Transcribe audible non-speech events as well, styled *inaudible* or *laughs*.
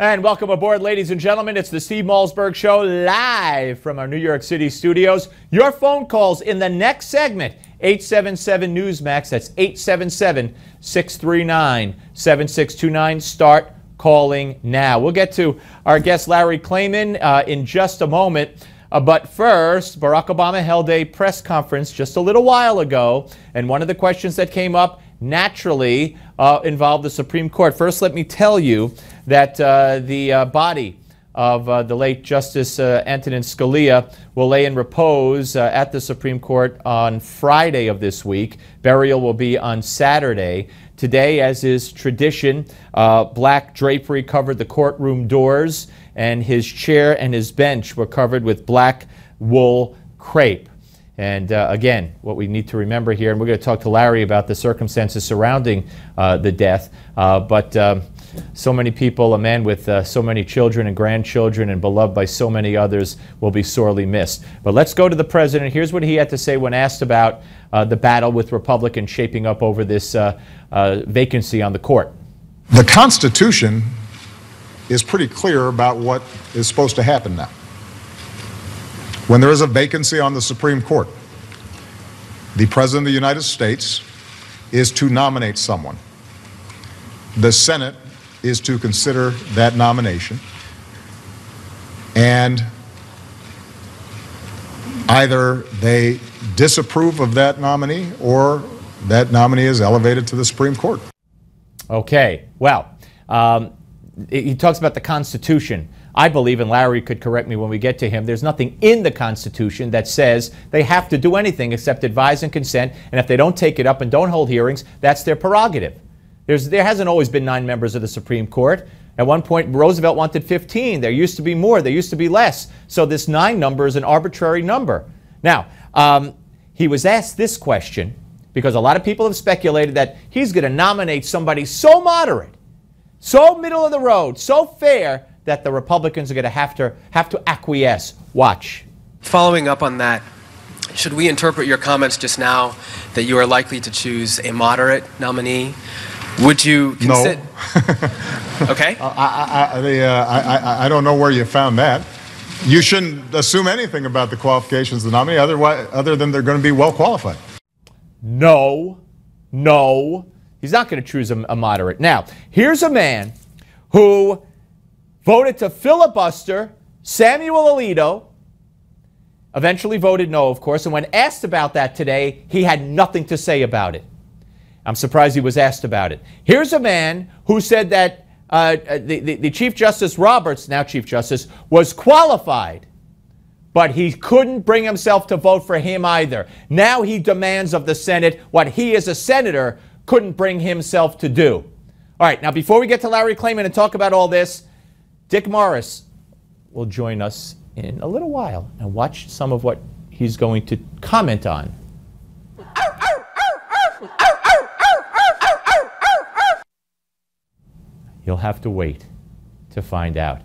And welcome aboard, ladies and gentlemen. It's the Steve Malzberg Show live from our New York City studios. Your phone calls in the next segment 877 Newsmax. That's 877 639 7629. Start calling now. We'll get to our guest Larry Klayman uh, in just a moment. Uh, but first, Barack Obama held a press conference just a little while ago, and one of the questions that came up naturally uh, involved the Supreme Court. First, let me tell you that uh, the uh, body of uh, the late Justice uh, Antonin Scalia will lay in repose uh, at the Supreme Court on Friday of this week. Burial will be on Saturday. Today, as is tradition, black drapery covered the courtroom doors, and his chair and his bench were covered with black wool crepe. And uh, again, what we need to remember here, and we're going to talk to Larry about the circumstances surrounding uh, the death, uh, but um, so many people, a man with uh, so many children and grandchildren and beloved by so many others, will be sorely missed. But let's go to the president. Here's what he had to say when asked about uh, the battle with Republicans shaping up over this uh, vacancy on the court. The Constitution is pretty clear about what is supposed to happen now when there is a vacancy on the Supreme Court, the President of the United States is to nominate someone. The Senate is to consider that nomination. And either they disapprove of that nominee or that nominee is elevated to the Supreme Court. Okay, well, um, he talks about the Constitution. I believe, and Larry could correct me when we get to him, there's nothing in the Constitution that says they have to do anything except advise and consent, and if they don't take it up and don't hold hearings, that's their prerogative. There's, there hasn't always been nine members of the Supreme Court. At one point, Roosevelt wanted 15. There used to be more, there used to be less. So this nine number is an arbitrary number. Now, um, he was asked this question because a lot of people have speculated that he's going to nominate somebody so moderate, so middle of the road, so fair that the Republicans are going to have to have to acquiesce. Watch. Following up on that, should we interpret your comments just now that you are likely to choose a moderate nominee? Would you consider? No. *laughs* okay. I, I, I, uh, I, I don't know where you found that. You shouldn't assume anything about the qualifications of the nominee, otherwise, other than they're going to be well qualified. No, no. He's not going to choose a, a moderate. Now, here's a man who voted to filibuster Samuel Alito. Eventually voted no, of course. And when asked about that today, he had nothing to say about it. I'm surprised he was asked about it. Here's a man who said that uh, the, the, the Chief Justice Roberts, now Chief Justice, was qualified, but he couldn't bring himself to vote for him either. Now he demands of the Senate what he, as a senator, couldn't bring himself to do. All right, now before we get to Larry Klayman and talk about all this, Dick Morris will join us in a little while and watch some of what he's going to comment on. You'll have to wait to find out.